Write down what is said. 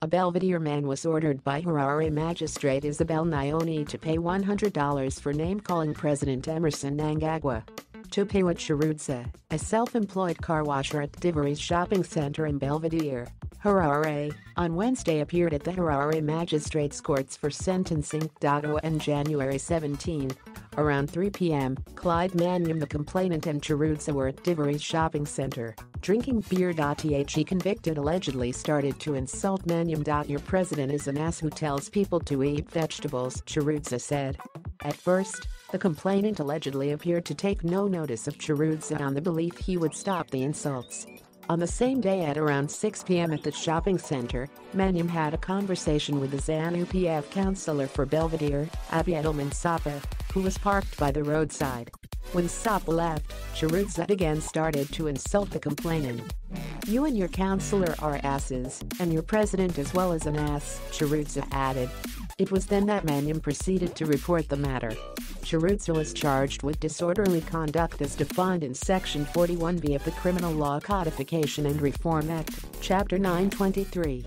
A Belvedere man was ordered by Harare magistrate Isabel Nyoni to pay $100 for name-calling President Emmerson Mnangagwa. Tupewa Chirudza, a self-employed car washer at Divari's shopping center in Belvedere, Harare, on Wednesday appeared at the Harare Magistrates Courts for sentencing. On January 17, around 3 p.m., Clyde Manyam the complainant and Chirudza were at Divari's shopping center, drinking beer. The convicted allegedly started to insult Manyam. Your president is an ass who tells people to eat vegetables, Chirudza said. At first, the complainant allegedly appeared to take no notice of Chirudza on the belief he would stop the insults. On the same day at around 6 p.m. at the shopping center, Manyam had a conversation with the ZANU-PF councillor for Belvedere, Abbey Edelman Sapa, who was parked by the roadside. When Sapa left, Chirudza again started to insult the complainant. You and your councillor are asses, and your president as well as an ass, Chirudza added. It was then that Manyam proceeded to report the matter. Chirudza was charged with disorderly conduct as defined in Section 41B of the Criminal Law Codification and Reform Act, Chapter 923.